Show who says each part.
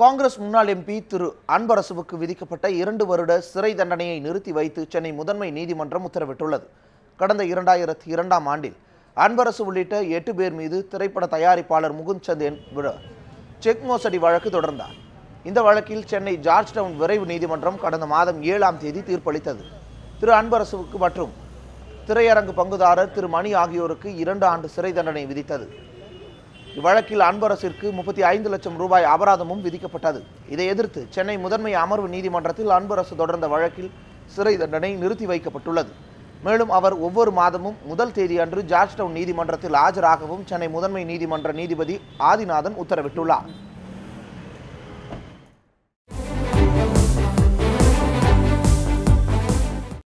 Speaker 1: காங்கிரஸ் முன்னாள் எம்பி திரு அன்பரசுவுக்கு விதிக்கப்பட்ட இரண்டு வருட சிறை தண்டனையை நிறுத்தி வைத்து சென்னை முதன்மை நீதிமன்றம் உத்தரவிட்டுள்ளது. கடந்த இரண்டாயிரத்தி இரண்டாம் ஆண்டில் அன்பரசு உள்ளிட்ட எட்டு பேர் மீது திரைப்பட தயாரிப்பாளர் முகுந்த் சந்த் என்பவர் செக் மோசடி வழக்கு தொடர்ந்தார். இந்த வழக்கில் சென்னை ஜார்ஜ் டவுன் விரைவு நீதிமன்றம் கடந்த மாதம் ஏழாம் தேதி தீர்ப்பளித்தது. திரு அன்பரசுவுக்கு மற்றும் திரையரங்கு பங்குதாரர் திரு மணி ஆகியோருக்கு இரண்டு ஆண்டு சிறை தண்டனை விதித்தது. இவ்வழக்கில் அன்பரசிற்கு முப்பத்தி ஐந்து லட்சம் ரூபாய் அபராதமும் விதிக்கப்பட்டது. இதை எதிர்த்து சென்னை முதன்மை அமர்வு நீதிமன்றத்தில் அன்பரசு தொடர்ந்த வழக்கில் சிறை தண்டனை நிறுத்தி வைக்கப்பட்டுள்ளது. மேலும் அவர் ஒவ்வொரு மாதமும் முதல் தேதி அன்று ஜார்ஜ் டவுன் நீதிமன்றத்தில் ஆஜராகவும் சென்னை முதன்மை நீதிமன்ற நீதிபதி ஆதிநாதன் உத்தரவிட்டுள்ளார்.